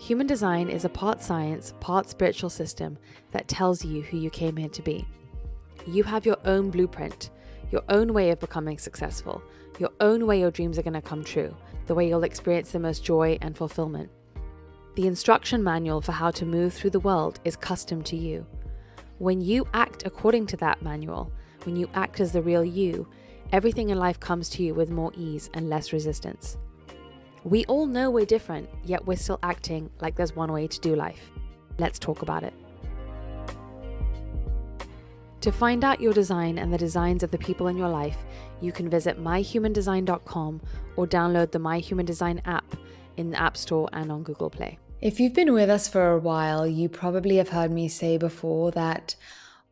Human design is a part science, part spiritual system that tells you who you came here to be. You have your own blueprint, your own way of becoming successful, your own way your dreams are going to come true, the way you'll experience the most joy and fulfillment. The instruction manual for how to move through the world is custom to you. When you act according to that manual, when you act as the real you, everything in life comes to you with more ease and less resistance. We all know we're different, yet we're still acting like there's one way to do life. Let's talk about it. To find out your design and the designs of the people in your life, you can visit myhumandesign.com or download the My Human Design app in the App Store and on Google Play. If you've been with us for a while, you probably have heard me say before that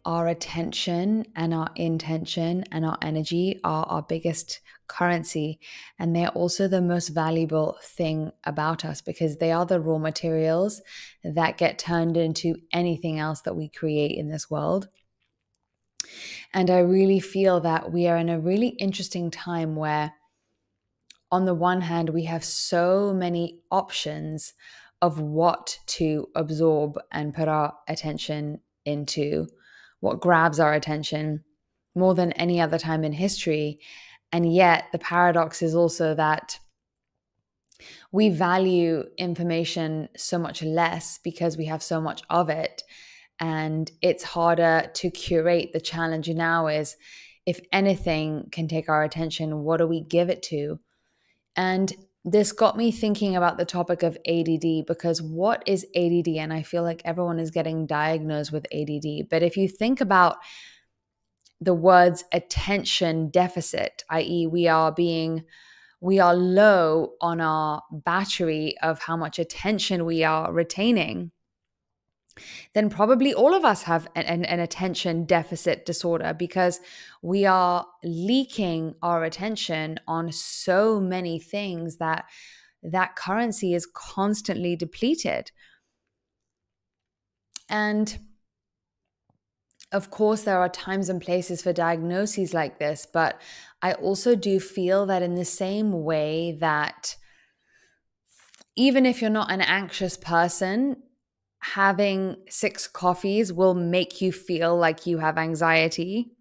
our attention and our intention and our energy are our biggest currency. And they're also the most valuable thing about us because they are the raw materials that get turned into anything else that we create in this world. And I really feel that we are in a really interesting time where, on the one hand, we have so many options of what to absorb and put our attention into what grabs our attention more than any other time in history. And yet, the paradox is also that we value information so much less because we have so much of it. And it's harder to curate. The challenge now is if anything can take our attention, what do we give it to? And this got me thinking about the topic of ADD because what is ADD? And I feel like everyone is getting diagnosed with ADD. But if you think about the words attention deficit, i.e., we are being we are low on our battery of how much attention we are retaining then probably all of us have an, an, attention deficit disorder because we are leaking our attention on so many things that that currency is constantly depleted. And of course, there are times and places for diagnoses like this, but I also do feel that in the same way that even if you're not an anxious person, having six coffees will make you feel like you have anxiety.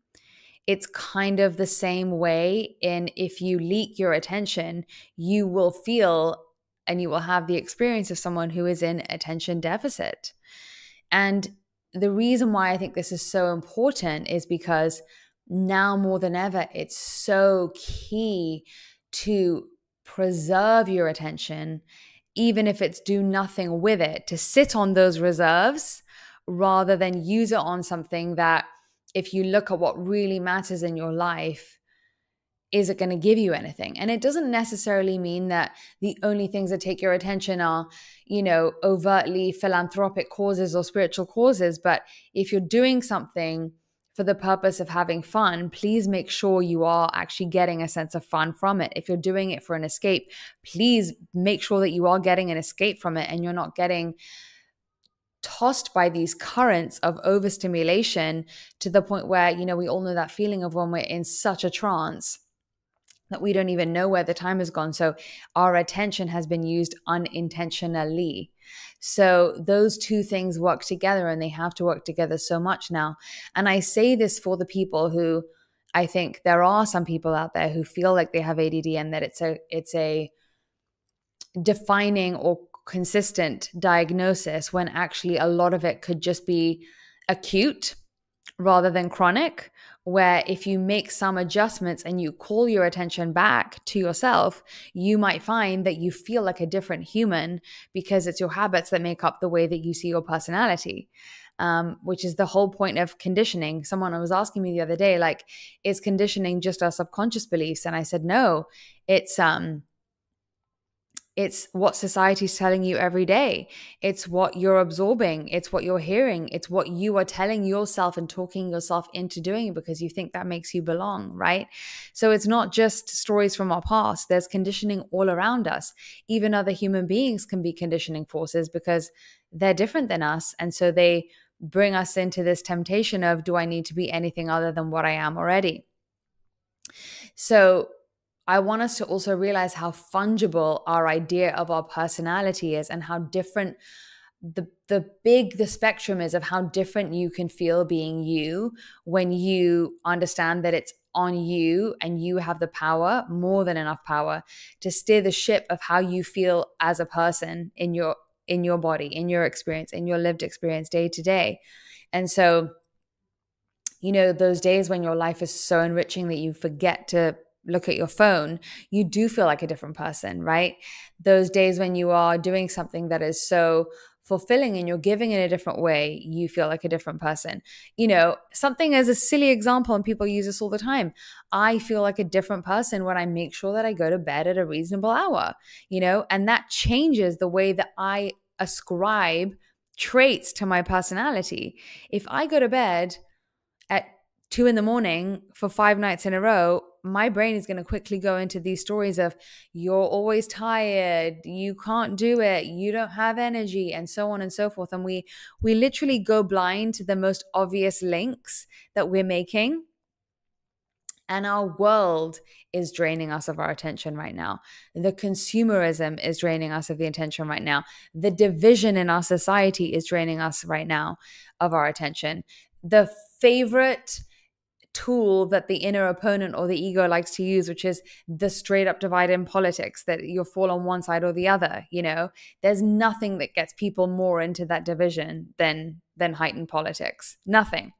It's kind of the same way in if you leak your attention, you will feel and you will have the experience of someone who is in attention deficit. And the reason why I think this is so important is because now more than ever, it's so key to preserve your attention even if it's do nothing with it, to sit on those reserves rather than use it on something that, if you look at what really matters in your life, is it going to give you anything? And it doesn't necessarily mean that the only things that take your attention are, you know, overtly philanthropic causes or spiritual causes. But if you're doing something for the purpose of having fun, please make sure you are actually getting a sense of fun from it. If you're doing it for an escape, please make sure that you are getting an escape from it and you're not getting tossed by these currents of overstimulation to the point where, you know, we all know that feeling of when we're in such a trance that we don't even know where the time has gone. So our attention has been used unintentionally. So those two things work together and they have to work together so much now. And I say this for the people who I think there are some people out there who feel like they have ADD and that it's a it's a defining or consistent diagnosis when actually a lot of it could just be acute rather than chronic where if you make some adjustments and you call your attention back to yourself, you might find that you feel like a different human because it's your habits that make up the way that you see your personality. Um, which is the whole point of conditioning. Someone was asking me the other day, like, is conditioning just our subconscious beliefs? And I said, no, it's um, it's what society's telling you every day. It's what you're absorbing. It's what you're hearing. It's what you are telling yourself and talking yourself into doing because you think that makes you belong, right? So it's not just stories from our past. There's conditioning all around us. Even other human beings can be conditioning forces because they're different than us. And so they bring us into this temptation of, do I need to be anything other than what I am already? So I want us to also realize how fungible our idea of our personality is and how different the the big the spectrum is of how different you can feel being you when you understand that it's on you and you have the power more than enough power to steer the ship of how you feel as a person in your in your body in your experience in your lived experience day to day. And so you know those days when your life is so enriching that you forget to look at your phone, you do feel like a different person, right? Those days when you are doing something that is so fulfilling and you're giving in a different way, you feel like a different person. You know, something as a silly example, and people use this all the time. I feel like a different person when I make sure that I go to bed at a reasonable hour, you know, and that changes the way that I ascribe traits to my personality. If I go to bed at two in the morning for five nights in a row, my brain is going to quickly go into these stories of you're always tired you can't do it you don't have energy and so on and so forth and we we literally go blind to the most obvious links that we're making and our world is draining us of our attention right now. The consumerism is draining us of the attention right now. The division in our society is draining us right now of our attention. The favorite tool that the inner opponent or the ego likes to use, which is the straight up divide in politics that you'll fall on one side or the other. You know, there's nothing that gets people more into that division than than heightened politics. Nothing.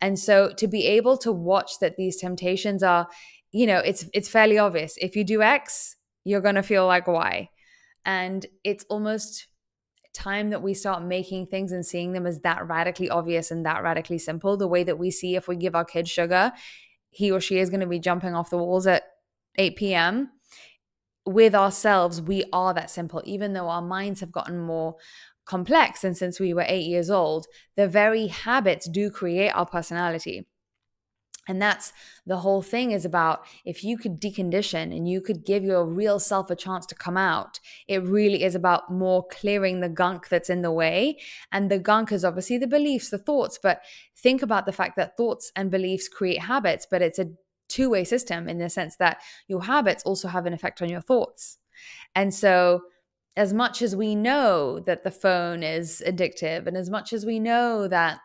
And so to be able to watch that these temptations are, you know, it's it's fairly obvious. If you do X, you're gonna feel like Y. And it's almost time that we start making things and seeing them as that radically obvious and that radically simple, the way that we see if we give our kid sugar, he or she is going to be jumping off the walls at 8 p.m. With ourselves, we are that simple, even though our minds have gotten more complex. And since we were eight years old, the very habits do create our personality. And that's the whole thing is about if you could decondition and you could give your real self a chance to come out, it really is about more clearing the gunk that's in the way. And the gunk is obviously the beliefs, the thoughts, but think about the fact that thoughts and beliefs create habits, but it's a two way system in the sense that your habits also have an effect on your thoughts. And so, as much as we know that the phone is addictive, and as much as we know that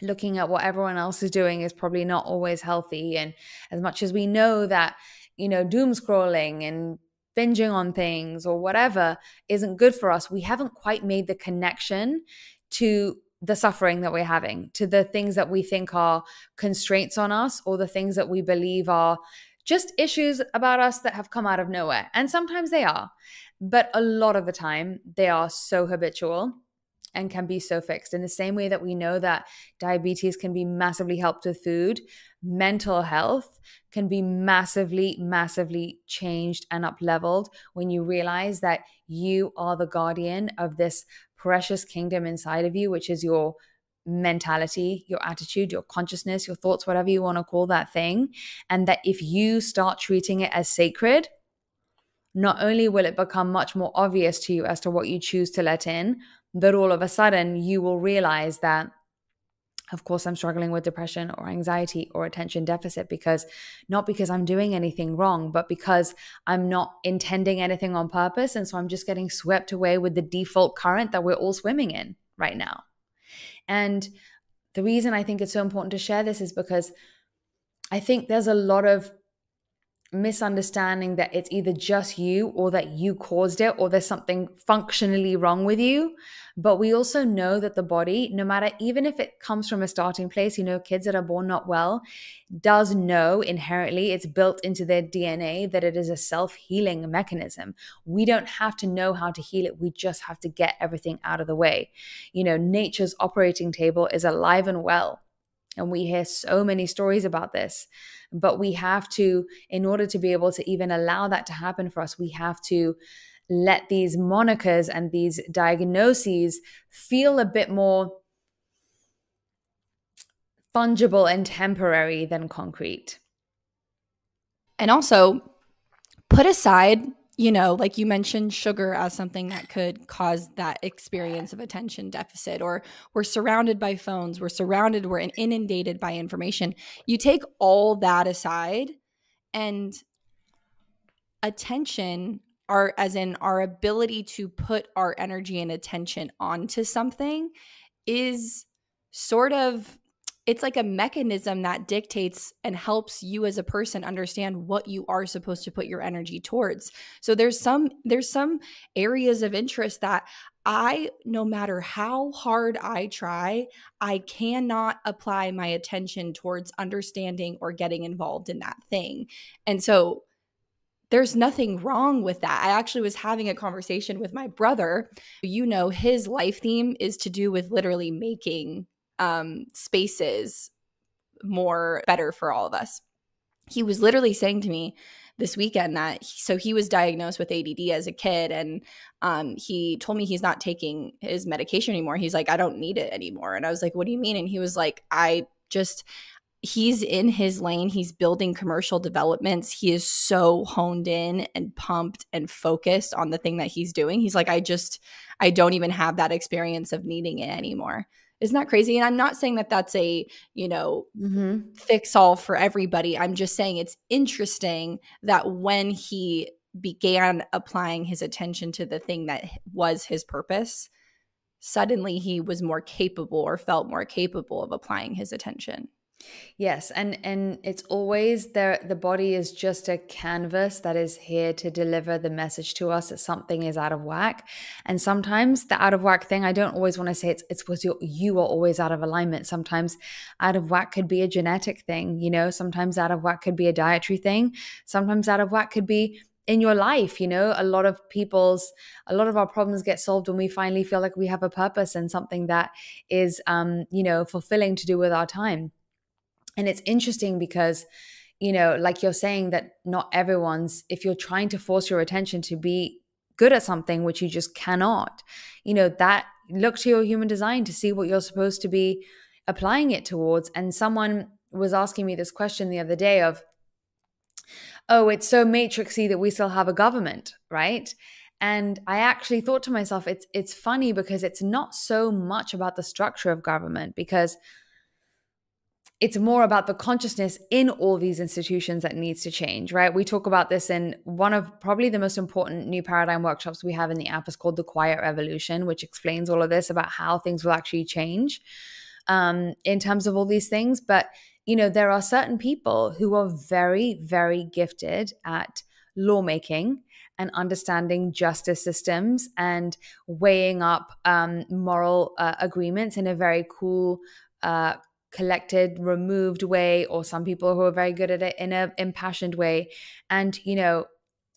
looking at what everyone else is doing is probably not always healthy. And as much as we know that, you know, doom scrolling and binging on things or whatever isn't good for us, we haven't quite made the connection to the suffering that we're having, to the things that we think are constraints on us or the things that we believe are just issues about us that have come out of nowhere. And sometimes they are, but a lot of the time they are so habitual and can be so fixed. In the same way that we know that diabetes can be massively helped with food, mental health can be massively, massively changed and up leveled when you realize that you are the guardian of this precious kingdom inside of you, which is your mentality, your attitude, your consciousness, your thoughts, whatever you want to call that thing. And that if you start treating it as sacred, not only will it become much more obvious to you as to what you choose to let in, that all of a sudden you will realize that of course i'm struggling with depression or anxiety or attention deficit because not because i'm doing anything wrong but because i'm not intending anything on purpose. And so i'm just getting swept away with the default current that we're all swimming in right now. And the reason i think it's so important to share this is because i think there's a lot of misunderstanding that it's either just you or that you caused it or there's something functionally wrong with you. But we also know that the body, no matter even if it comes from a starting place, you know, kids that are born not well, does know inherently, it's built into their DNA that it is a self healing mechanism. We don't have to know how to heal it, we just have to get everything out of the way. You know, nature's operating table is alive and well. And we hear so many stories about this. But we have to, in order to be able to even allow that to happen for us, we have to let these monikers and these diagnoses feel a bit more fungible and temporary than concrete. And also, put aside you know, like you mentioned sugar as something that could cause that experience of attention deficit, or we're surrounded by phones, we're surrounded, we're inundated by information. You take all that aside, and attention our as in our ability to put our energy and attention onto something is sort of it's like a mechanism that dictates and helps you as a person understand what you are supposed to put your energy towards so there's some there's some areas of interest that i no matter how hard i try i cannot apply my attention towards understanding or getting involved in that thing and so there's nothing wrong with that. I actually was having a conversation with my brother. You know, his life theme is to do with literally making um, spaces more better for all of us. He was literally saying to me this weekend that so he was diagnosed with ADD as a kid and um, he told me he's not taking his medication anymore. He's like, I don't need it anymore. And I was like, What do you mean? And he was like, I just he's in his lane. He's building commercial developments. He is so honed in and pumped and focused on the thing that he's doing. He's like, I just, I don't even have that experience of needing it anymore. Isn't that crazy? And I'm not saying that that's a, you know, mm-hmm. fix all for everybody. I'm just saying it's interesting that when he began applying his attention to the thing that was his purpose, suddenly he was more capable or felt more capable of applying his attention. Yes, and and it's always there the body is just a canvas that is here to deliver the message to us that something is out of whack. And sometimes the out of whack thing, I don't always want to say it's it's because you you are always out of alignment. Sometimes out of whack could be a genetic thing, you know, sometimes out of whack could be a dietary thing, sometimes out of whack could be in your life you know a lot of people's a lot of our problems get solved when we finally feel like we have a purpose and something that is um you know fulfilling to do with our time and it's interesting because, you know, like you're saying that not everyone's, if you're trying to force your attention to be good at something, which you just cannot, you know, that look to your human design to see what you're supposed to be applying it towards. And someone was asking me this question the other day of, oh, it's so matrixy that we still have a government, right? And I actually thought to myself, it's it's funny because it's not so much about the structure of government because it's more about the consciousness in all these institutions that needs to change, right? We talk about this in one of probably the most important new paradigm workshops we have in the app is called the Quiet Revolution, which explains all of this about how things will actually change um, in terms of all these things. But you know, there are certain people who are very, very gifted at lawmaking and understanding justice systems and weighing up um, moral uh, agreements in a very cool, uh, collected, removed way, or some people who are very good at it in an impassioned way. And, you know,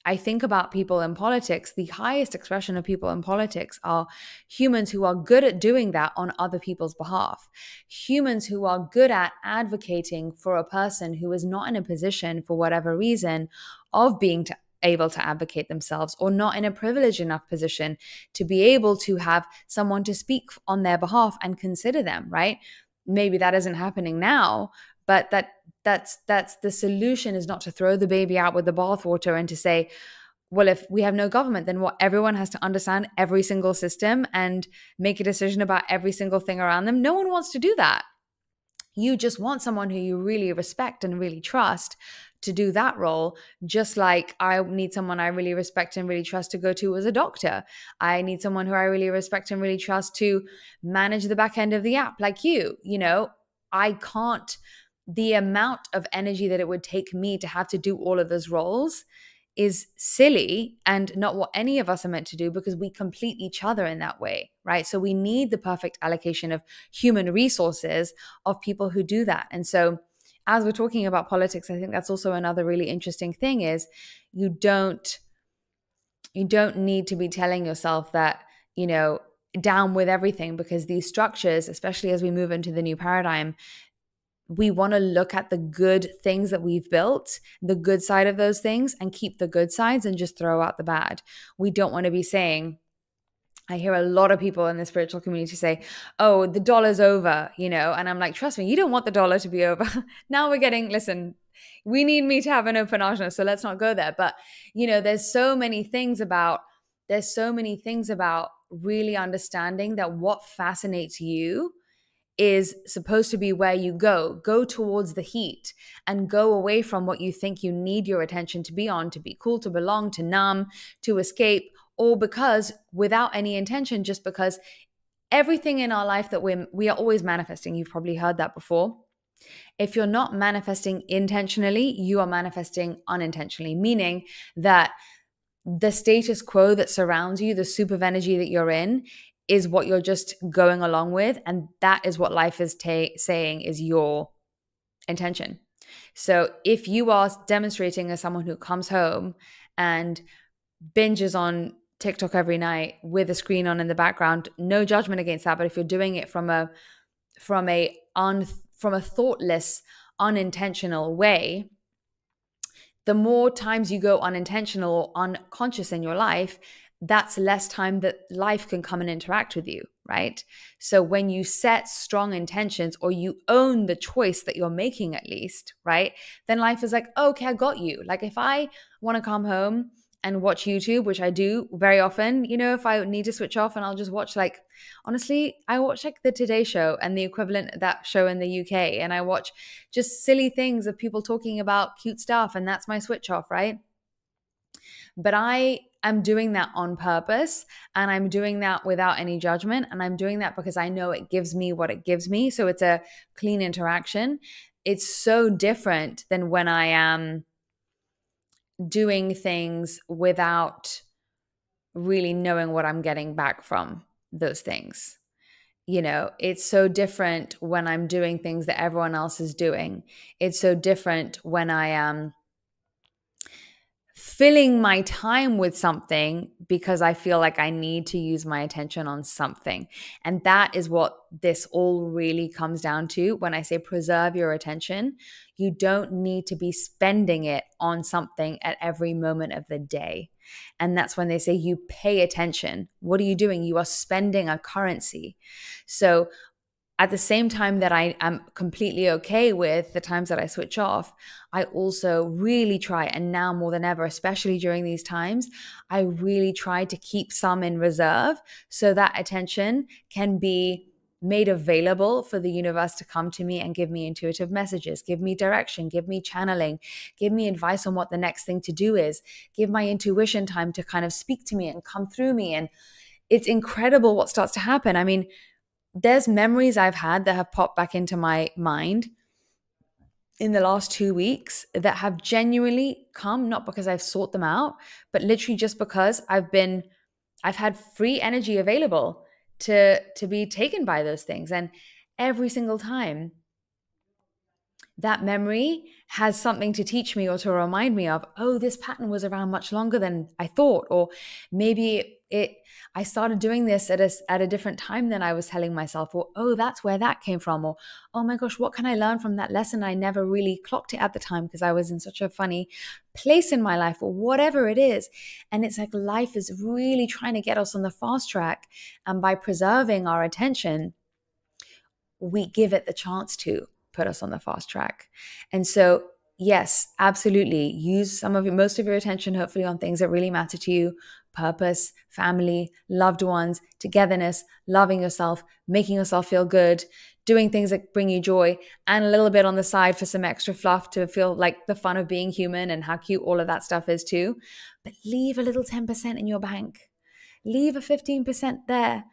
I think about people in politics, the highest expression of people in politics are humans who are good at doing that on other people's behalf. Humans who are good at advocating for a person who is not in a position, for whatever reason, of being to, able to advocate themselves or not in a privileged enough position to be able to have someone to speak on their behalf and consider them, right? Maybe that isn't happening now but that that's that's the solution is not to throw the baby out with the bathwater and to say well if we have no government then what everyone has to understand every single system and make a decision about every single thing around them. No one wants to do that. You just want someone who you really respect and really trust to do that role, just like I need someone I really respect and really trust to go to as a doctor. I need someone who I really respect and really trust to manage the back end of the app, like you. You know, I can't, the amount of energy that it would take me to have to do all of those roles is silly and not what any of us are meant to do because we complete each other in that way, right? So we need the perfect allocation of human resources of people who do that. And so, as we're talking about politics, I think that's also another really interesting thing is you don't you don't need to be telling yourself that, you know, down with everything because these structures, especially as we move into the new paradigm, we want to look at the good things that we've built, the good side of those things, and keep the good sides and just throw out the bad. We don't want to be saying, I hear a lot of people in the spiritual community say, oh, the dollar's over, you know, and I'm like, trust me, you don't want the dollar to be over. now we're getting, listen, we need me to have an open ajna, so let's not go there. But, you know, there's so many things about, there's so many things about really understanding that what fascinates you is supposed to be where you go. Go towards the heat and go away from what you think you need your attention to be on to be cool, to belong, to numb, to escape, or because without any intention, just because everything in our life that we're, we are always manifesting. You've probably heard that before. If you're not manifesting intentionally, you are manifesting unintentionally, meaning that the status quo that surrounds you, the soup of energy that you're in, is what you're just going along with. And that is what life is ta- saying is your intention. So if you are demonstrating as someone who comes home and binges on TikTok every night with a screen on in the background, no judgment against that. But if you're doing it from a from a un from a thoughtless, unintentional way, the more times you go unintentional or unconscious in your life, that's less time that life can come and interact with you, right? So when you set strong intentions or you own the choice that you're making, at least, right? Then life is like, okay, I got you. Like if I want to come home and watch YouTube, which I do very often, you know, if I need to switch off and I'll just watch like honestly, I watch like the Today Show and the equivalent that show in the UK and I watch just silly things of people talking about cute stuff and that's my switch off, right? But I am doing that on purpose and I'm doing that without any judgment. And I'm doing that because I know it gives me what it gives me. So it's a clean interaction. It's so different than when I am doing things without really knowing what I'm getting back from those things. You know, it's so different when I'm doing things that everyone else is doing. It's so different when I am filling my time with something because I feel like I need to use my attention on something. And that is what this all really comes down to when I say preserve your attention. You don't need to be spending it on something at every moment of the day. And that's when they say you pay attention. What are you doing? You are spending a currency. So at the same time that I am completely okay with the times that I switch off, I also really try, and now more than ever, especially during these times, I really try to keep some in reserve so that attention can be made available for the universe to come to me and give me intuitive messages, give me direction, give me channeling, give me advice on what the next thing to do is, give my intuition time to kind of speak to me and come through me. And it's incredible what starts to happen. I mean, there's memories I've had that have popped back into my mind in the last two weeks that have genuinely come, not because I've sought them out, but literally just because I've been, I've had free energy available to to be taken by those things. And every single time that memory has something to teach me or to remind me of, oh, this pattern was around much longer than I thought. Or maybe it I started doing this at a, at a different time than I was telling myself, or oh, that's where that came from, or oh my gosh, what can I learn from that lesson? I never really clocked it at the time because I was in such a funny place in my life, or whatever it is. And it's like life is really trying to get us on the fast track. And by preserving our attention, we give it the chance to put us on the fast track. And so, yes, absolutely. Use some of your, most of your attention, hopefully, on things that really matter to you purpose, family, loved ones, togetherness, loving yourself, making yourself feel good, doing things that bring you joy, and a little bit on the side for some extra fluff to feel like the fun of being human and how cute all of that stuff is too. But leave a little 10% in your bank, leave a 15% there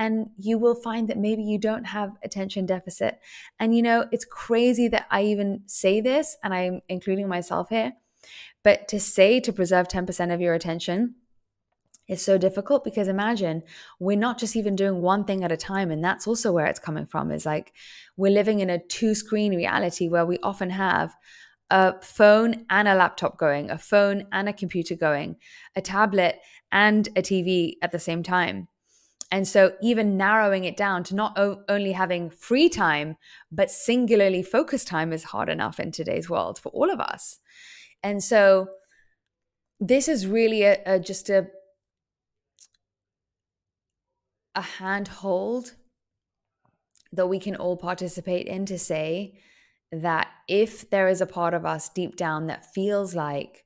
and you will find that maybe you don't have attention deficit. And you know, it's crazy that I even say this, and I'm including myself here, but to say to preserve 10% of your attention is so difficult because imagine we're not just even doing one thing at a time. And that's also where it's coming from is like we're living in a two screen reality where we often have a phone and a laptop going, a phone and a computer going, a tablet and a TV at the same time. And so, even narrowing it down to not o- only having free time, but singularly focused time is hard enough in today's world for all of us. And so, this is really a, a just a a handhold that we can all participate in to say that if there is a part of us deep down that feels like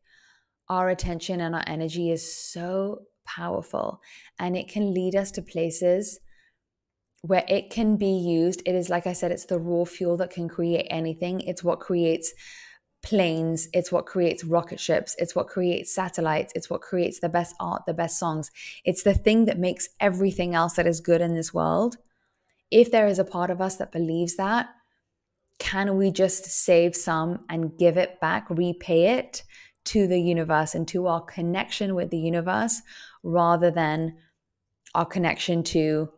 our attention and our energy is so powerful and it can lead us to places where it can be used. It is, like I said, it's the raw fuel that can create anything. It's what creates planes, it's what creates rocket ships, it's what creates satellites, it's what creates the best art, the best songs. It's the thing that makes everything else that is good in this world. If there is a part of us that believes that, can we just save some and give it back, repay it to the universe and to our connection with the universe rather than our connection to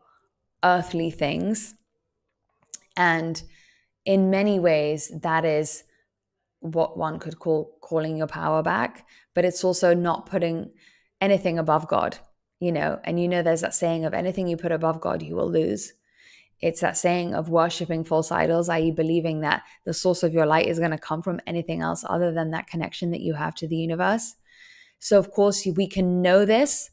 earthly things. And in many ways, that is what one could call calling your power back, but it's also not putting anything above God, you know. And you know, there's that saying of anything you put above God, you will lose. It's that saying of worshiping false idols, i.e., believing that the source of your light is going to come from anything else other than that connection that you have to the universe. So, of course, we can know this,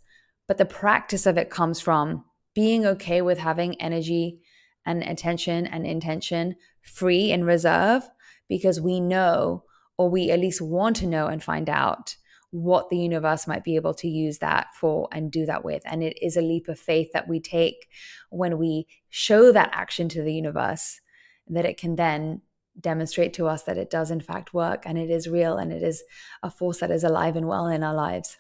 but the practice of it comes from being okay with having energy and attention and intention free in reserve because we know, or we at least want to know and find out what the universe might be able to use that for and do that with. And it is a leap of faith that we take when we show that action to the universe, that it can then demonstrate to us that it does in fact work and it is real and it is a force that is alive and well in our lives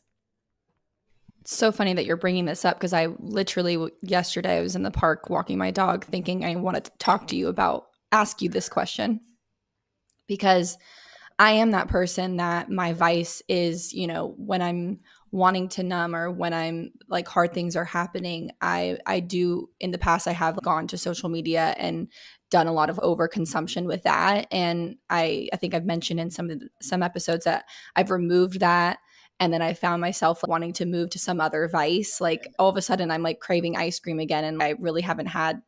so funny that you're bringing this up because I literally yesterday I was in the park walking my dog thinking I wanted to talk to you about ask you this question. Because I am that person that my vice is, you know, when I'm wanting to numb or when I'm like hard things are happening, I I do in the past I have gone to social media and done a lot of overconsumption with that. And I I think I've mentioned in some some episodes that I've removed that and then I found myself wanting to move to some other vice. Like all of a sudden, I'm like craving ice cream again, and I really haven't had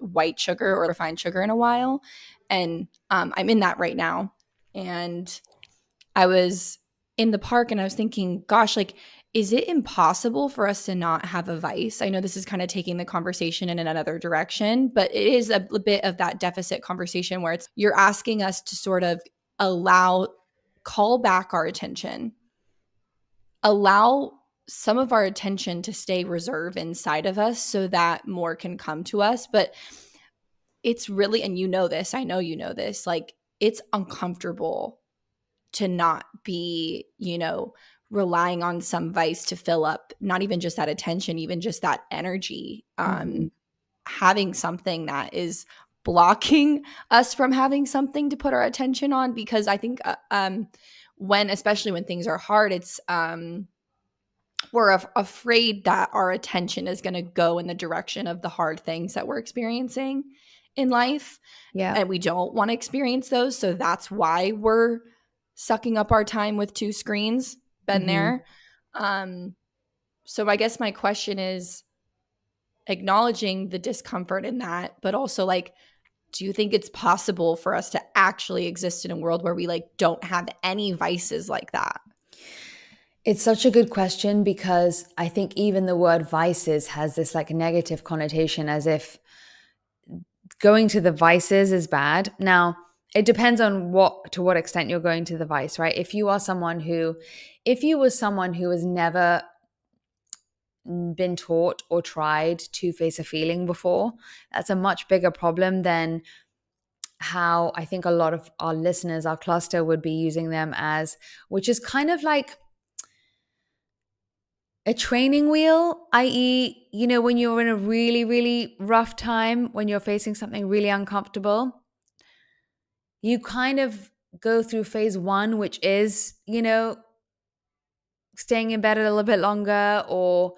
white sugar or refined sugar in a while. And um, I'm in that right now. And I was in the park and I was thinking, gosh, like, is it impossible for us to not have a vice? I know this is kind of taking the conversation in another direction, but it is a, a bit of that deficit conversation where it's you're asking us to sort of allow, call back our attention allow some of our attention to stay reserve inside of us so that more can come to us. But it's really, and you know this, I know you know this, like it's uncomfortable to not be, you know, relying on some vice to fill up not even just that attention, even just that energy. Um, mm-hmm. Having something that is blocking us from having something to put our attention on because I think uh, um when especially when things are hard it's um we're af- afraid that our attention is going to go in the direction of the hard things that we're experiencing in life. Yeah. And we don't want to experience those so that's why we're sucking up our time with two screens been mm-hmm. there. Um so i guess my question is acknowledging the discomfort in that but also like do you think it's possible for us to actually exist in a world where we like don't have any vices like that? It's such a good question because i think even the word vices has this like negative connotation as if going to the vices is bad. Now it depends on what to what extent you're going to the vice right? If you are someone who if you were someone who was never been taught or tried to face a feeling before. That's a much bigger problem than how I think a lot of our listeners, our cluster would be using them as, which is kind of like a training wheel, i.e., you know, when you're in a really, really rough time, when you're facing something really uncomfortable, you kind of go through phase one, which is, you know, staying in bed a little bit longer or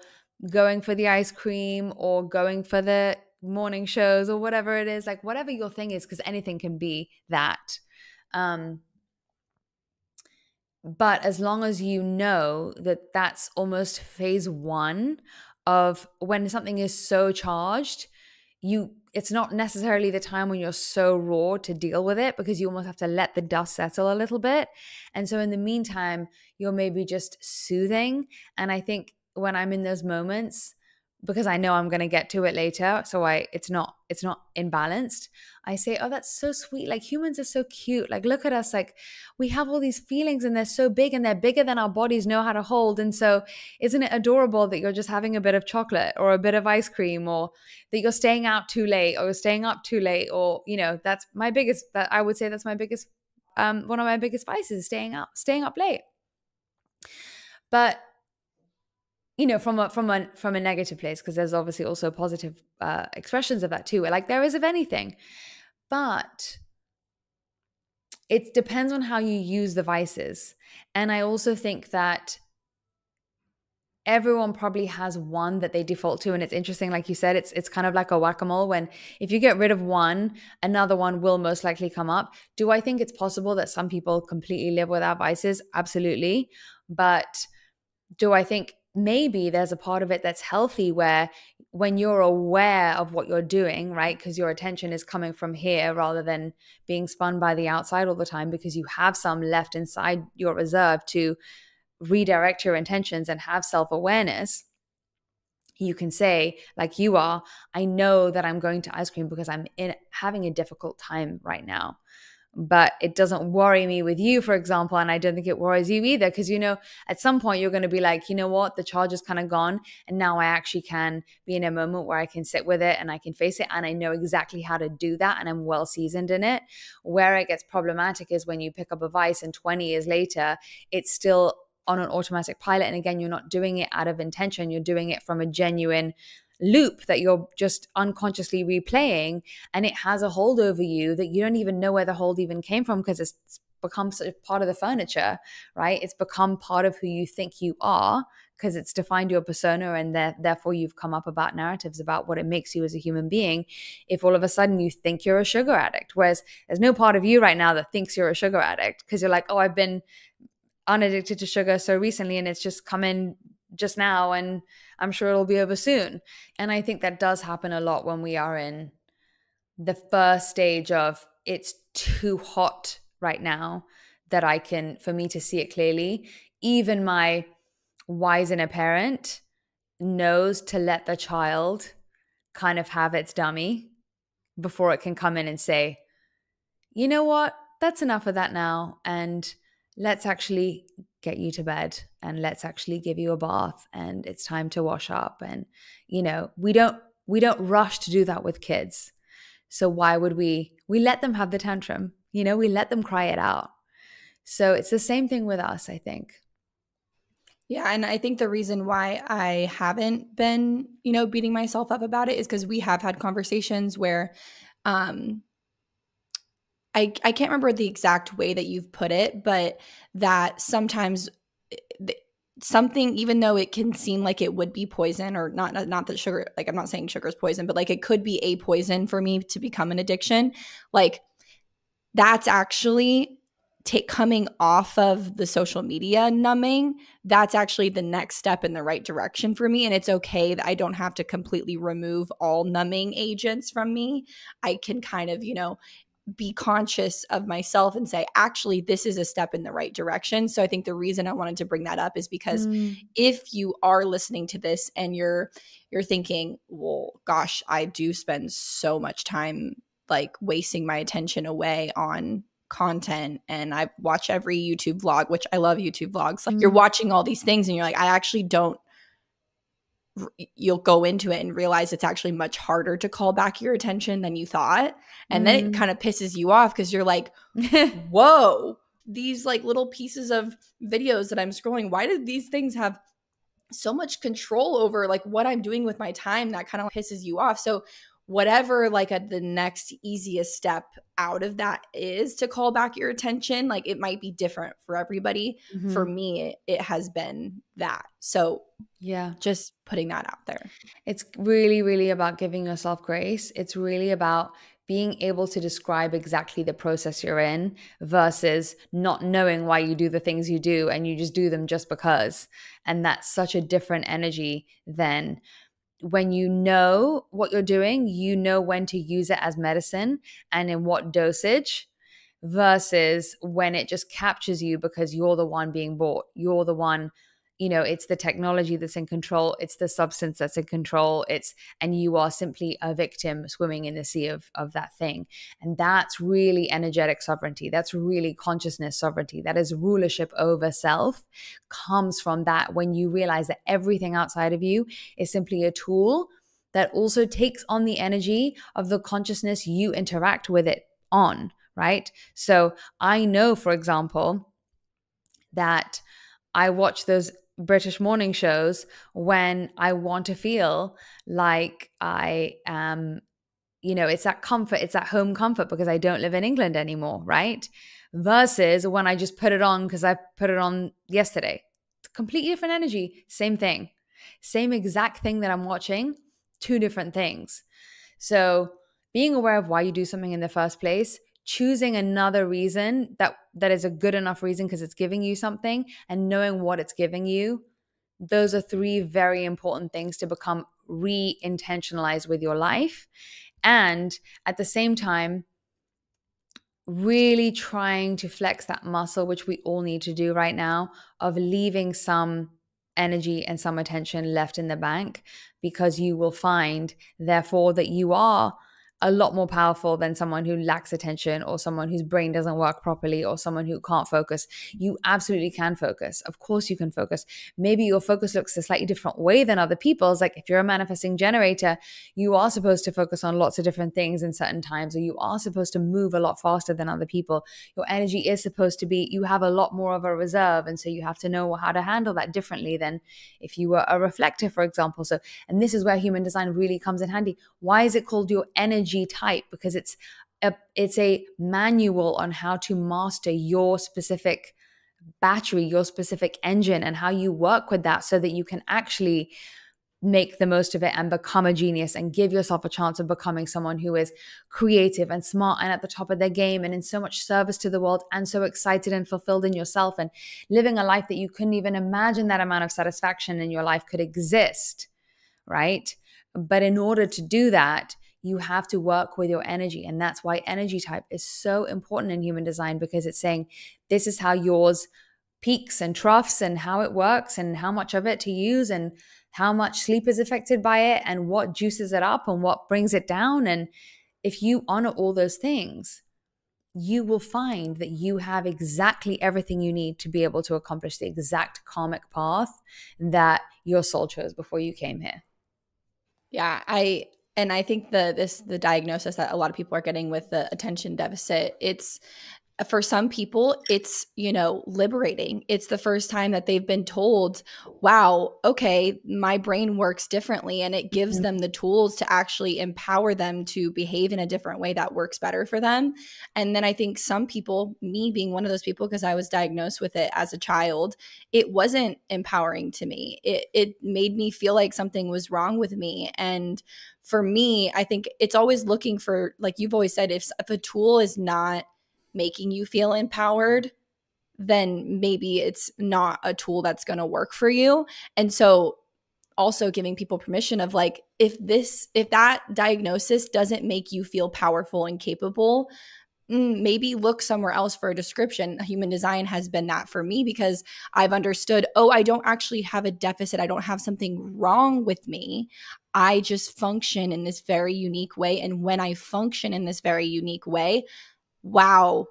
going for the ice cream or going for the morning shows or whatever it is like whatever your thing is because anything can be that. Um but as long as you know that that's almost phase 1 of when something is so charged you it's not necessarily the time when you're so raw to deal with it because you almost have to let the dust settle a little bit. And so in the meantime you're maybe just soothing. And i think when I'm in those moments, because I know I'm going to get to it later, so I it's not it's not imbalanced. I say, "Oh, that's so sweet. Like humans are so cute. Like look at us. Like we have all these feelings and they're so big and they're bigger than our bodies know how to hold. And so isn't it adorable that you're just having a bit of chocolate or a bit of ice cream or that you're staying out too late or you're staying up too late or, you know, that's my biggest that I would say that's my biggest um one of my biggest vices, staying up staying up late. But you know from a from a from a negative place because there's obviously also positive uh, expressions of that too. Like there is of anything. But it depends on how you use the vices. And i also think that everyone probably has one that they default to and it's interesting like you said it's it's kind of like a whack-a-mole when if you get rid of one another one will most likely come up. Do i think it's possible that some people completely live without vices? Absolutely. But do i think maybe there's a part of it that's healthy where when you're aware of what you're doing, right? Because your attention is coming from here rather than being spun by the outside all the time because you have some left inside your reserve to redirect your intentions and have self awareness. You can say, like you are, I know that I'm going to ice cream because I'm in having a difficult time right now but it doesn't worry me with you, for example. And I don't think it worries you either. Cause, you know, at some point you're going to be like, you know what, the charge is kind of gone. And now I actually can be in a moment where I can sit with it and I can face it. And I know exactly how to do that. And I'm well seasoned in it. Where it gets problematic is when you pick up a vice and 20 years later, it's still on an automatic pilot. And again, you're not doing it out of intention, you're doing it from a genuine loop that you're just unconsciously replaying and it has a hold over you that you don't even know where the hold even came from because it's become sort of part of the furniture right? It's become part of who you think you are because it's defined your persona and therefore you've come up about narratives about what it makes you as a human being if all of a sudden you think you're a sugar addict. Whereas there's no part of you right now that thinks you're a sugar addict because you're like oh i've been unaddicted to sugar so recently and it's just come in just now and I'm sure it'll be over soon. And I think that does happen a lot when we are in the first stage of it's too hot right now that I can, for me to see it clearly. Even my wise inner parent knows to let the child kind of have its dummy before it can come in and say, you know what, that's enough of that now. And let's actually get you to bed and let's actually give you a bath and it's time to wash up. And you know we don't we don't rush to do that with kids. So why would we we let them have the tantrum you know we let them cry it out. So it's the same thing with us i think. Yeah, and I think the reason why I haven't been, you know, beating myself up about it is because we have had conversations where um I, I can't remember the exact way that you've put it, but that sometimes eh, something even though it can seem like it would be poison or not not that sugar like i'm not saying sugar is poison but like it could be a poison for me to become an addiction like that's actually take coming off of the social media numbing that's actually the next step in the right direction for me and it's okay that i don't have to completely remove all numbing agents from me. I can kind of you know be conscious of myself and say actually this is a step in the right direction so i think the reason i wanted to bring that up is because mm. if you are listening to this and you're you're thinking well gosh i do spend so much time like wasting my attention away on content and i watch every youtube vlog which i love youtube vlogs like mm. you're watching all these things and you're like i actually don't you'll go into it and realize it's actually much harder to call back your attention than you thought and mm. then it mm-hmm. kind of pisses you off because you're like whoa these like little pieces of videos that i'm scrolling why did these things have so much control over like what i'm doing with my time that kind of pisses you off so whatever like a, the next easiest step out of that is to call back your attention like it might be different for everybody. Mm-hmm. for me it, it has been that. So yeah. just putting that out there. It's really really about giving yourself grace. It's really about being able to describe exactly the process you're in versus not knowing why you do the things you do and you just do them just because. And that's such a different energy than when you know what you're doing, you know when to use it as medicine and in what dosage versus when it just captures you because you're the one being bought. You're the one, you know it's the technology that's in control it's the substance that's in control it's and you are simply a victim swimming in the sea of of that thing. And that's really energetic sovereignty that's really consciousness sovereignty that is rulership over self comes from that when you realize that everything outside of you is simply a tool that also takes on the energy of the consciousness you interact with it on right? So i know for example that I watch those British morning shows when I want to feel like I am, you know, it's that comfort, it's that home comfort because I don't live in England anymore, right? Versus when I just put it on because I put it on yesterday. It's completely different energy, same thing. Same exact thing that I'm watching, two different things. So, being aware of why you do something in the first place choosing another reason that that is a good enough reason because it's giving you something and knowing what it's giving you those are three very important things to become re-intentionalized with your life. And at the same time really trying to flex that muscle which we all need to do right now of leaving some energy and some attention left in the bank because you will find therefore that you are a lot more powerful than someone who lacks attention or someone whose brain doesn't work properly or someone who can't focus. You absolutely can focus. Of course, you can focus. Maybe your focus looks a slightly different way than other people's. Like if you're a manifesting generator, you are supposed to focus on lots of different things in certain times, or you are supposed to move a lot faster than other people. Your energy is supposed to be, you have a lot more of a reserve. And so you have to know how to handle that differently than if you were a reflector, for example. So, and this is where human design really comes in handy. Why is it called your energy? Type because it's a it's a manual on how to master your specific battery, your specific engine and how you work with that so that you can actually make the most of it and become a genius and give yourself a chance of becoming someone who is creative and smart and at the top of their game and in so much service to the world and so excited and fulfilled in yourself and living a life that you couldn't even imagine that amount of satisfaction in your life could exist, right? But in order to do that, you have to work with your energy. And that's why energy type is so important in human design because it's saying this is how yours peaks and troughs and how it works and how much of it to use and how much sleep is affected by it and what juices it up and what brings it down. And if you honor all those things, you will find that you have exactly everything you need to be able to accomplish the exact karmic path that your soul chose before you came here. Yeah, I and I think the this the diagnosis that a lot of people are getting with the attention deficit, it's for some people it's you know liberating. It's the first time that they've been told wow okay my brain works differently and it gives mm-hmm. them the tools to actually empower them to behave in a different way that works better for them. And then i think some people me being one of those people because i was diagnosed with it as a child it wasn't empowering to me. It it made me feel like something was wrong with me. And for me i think it's always looking for like you've always said if, if a tool is not making you feel empowered, then maybe it's not a tool that's going to work for you. And so also giving people permission of like if this if that diagnosis doesn't make you feel powerful and capable, maybe look somewhere else for a description. Human design has been that for me because I've understood, oh, I don't actually have a deficit. I don't have something wrong with me. I just function in this very unique way. And when I function in this very unique way, wow,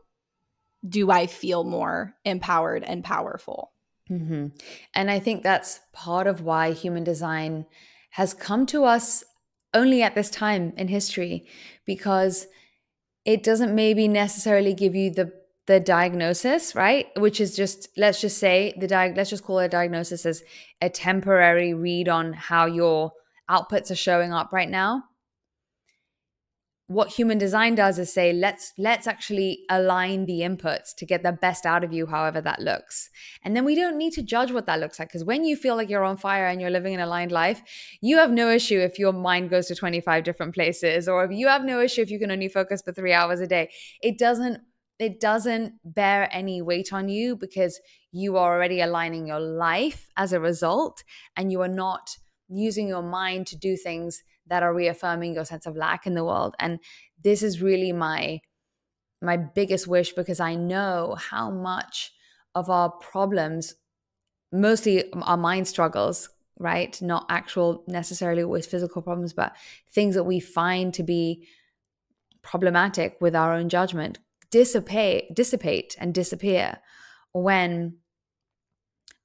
do I feel more empowered and powerful? Mm-hmm. And I think that's part of why human design has come to us only at this time in history because it doesn't maybe necessarily give you the the diagnosis right? Which is just let's just say the diag let's just call it a diagnosis as a temporary read on how your outputs are showing up right now what human design does is say let's let's actually align the inputs to get the best out of you however that looks. And then we don't need to judge what that looks like because when you feel like you're on fire and you're living an aligned life you have no issue if your mind goes to 25 different places or if you have no issue if you can only focus for 3 hours a day. It doesn't it doesn't bear any weight on you because you are already aligning your life as a result and you are not using your mind to do things that are reaffirming your sense of lack in the world and this is really my my biggest wish because i know how much of our problems mostly our mind struggles, right? Not actual necessarily always physical problems, but things that we find to be problematic with our own judgment dissipate, dissipate and disappear when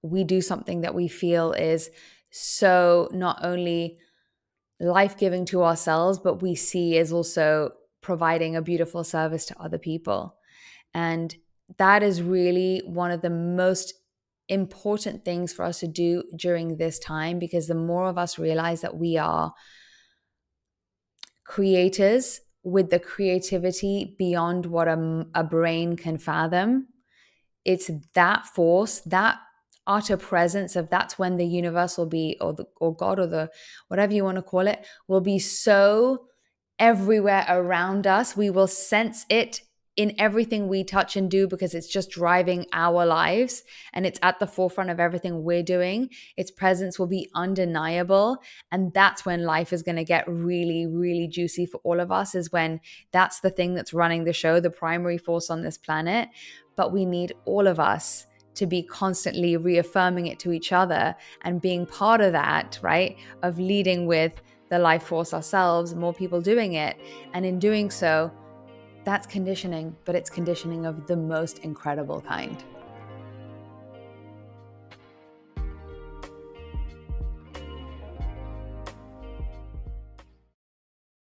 we do something that we feel is so not only life giving to ourselves, but we see is also providing a beautiful service to other people. And that is really one of the most important things for us to do during this time because the more of us realize that we are creators with the creativity beyond what a, a brain can fathom, it's that force, that utter presence of that's when the universe will be or the or god or the whatever you want to call it will be so everywhere around us we will sense it in everything we touch and do because it's just driving our lives and it's at the forefront of everything we're doing. Its presence will be undeniable. And that's when life is going to get really, really juicy for all of us, is when that's the thing that's running the show, the primary force on this planet. But we need all of us to be constantly reaffirming it to each other and being part of that, right? Of leading with the life force ourselves, more people doing it. And in doing so, that's conditioning, but it's conditioning of the most incredible kind.